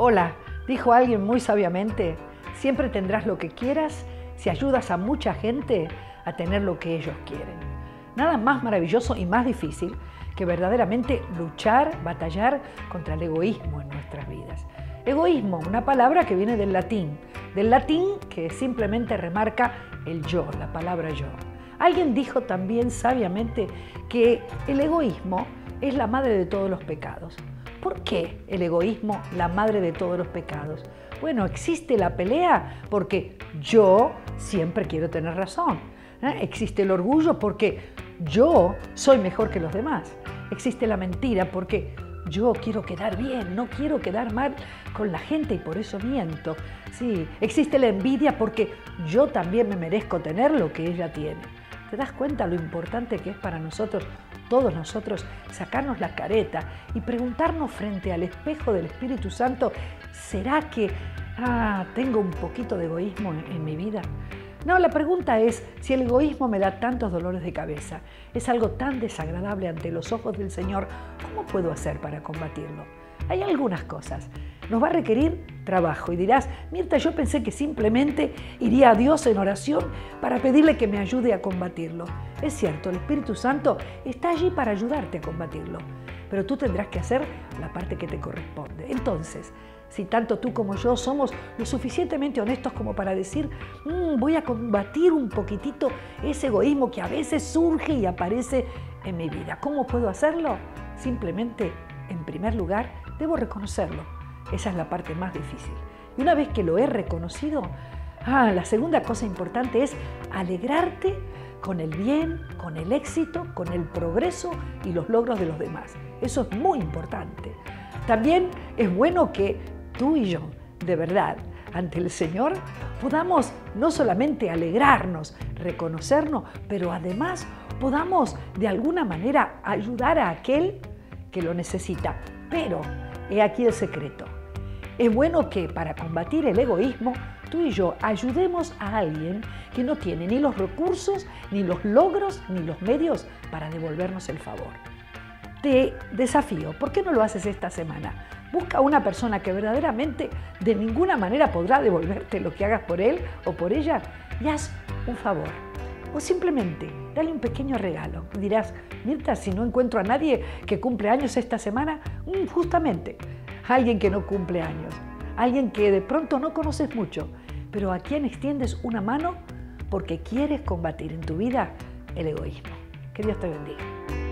Hola, dijo alguien muy sabiamente, siempre tendrás lo que quieras si ayudas a mucha gente a tener lo que ellos quieren. Nada más maravilloso y más difícil que verdaderamente luchar, batallar contra el egoísmo en nuestras vidas. Egoísmo, una palabra que viene del latín, del latín que simplemente remarca el yo, la palabra yo. Alguien dijo también sabiamente que el egoísmo es la madre de todos los pecados. ¿Por qué el egoísmo la madre de todos los pecados? Bueno, existe la pelea porque yo siempre quiero tener razón. ¿eh? Existe el orgullo porque yo soy mejor que los demás. Existe la mentira porque yo quiero quedar bien, no quiero quedar mal con la gente y por eso miento. Sí, existe la envidia porque yo también me merezco tener lo que ella tiene. ¿Te das cuenta lo importante que es para nosotros, todos nosotros, sacarnos la careta y preguntarnos frente al espejo del Espíritu Santo, ¿será que ah, tengo un poquito de egoísmo en mi vida? No, la pregunta es si el egoísmo me da tantos dolores de cabeza, es algo tan desagradable ante los ojos del Señor, ¿cómo puedo hacer para combatirlo? Hay algunas cosas. Nos va a requerir trabajo y dirás, Mirta, yo pensé que simplemente iría a Dios en oración para pedirle que me ayude a combatirlo. Es cierto, el Espíritu Santo está allí para ayudarte a combatirlo, pero tú tendrás que hacer la parte que te corresponde. Entonces, si tanto tú como yo somos lo suficientemente honestos como para decir, mm, voy a combatir un poquitito ese egoísmo que a veces surge y aparece en mi vida. ¿Cómo puedo hacerlo? Simplemente, en primer lugar, debo reconocerlo. Esa es la parte más difícil. Y una vez que lo he reconocido, ah, la segunda cosa importante es alegrarte con el bien, con el éxito, con el progreso y los logros de los demás. Eso es muy importante. También es bueno que tú y yo, de verdad, ante el Señor, podamos no solamente alegrarnos, reconocernos, pero además podamos de alguna manera ayudar a aquel que lo necesita. Pero he aquí el secreto. Es bueno que para combatir el egoísmo, tú y yo ayudemos a alguien que no tiene ni los recursos, ni los logros, ni los medios para devolvernos el favor. Te desafío, ¿por qué no lo haces esta semana? Busca una persona que verdaderamente de ninguna manera podrá devolverte lo que hagas por él o por ella y haz un favor. O simplemente dale un pequeño regalo. Dirás, Mirta, si no encuentro a nadie que cumple años esta semana, mm, justamente alguien que no cumple años, alguien que de pronto no conoces mucho, pero a quien extiendes una mano porque quieres combatir en tu vida el egoísmo. Que Dios te bendiga.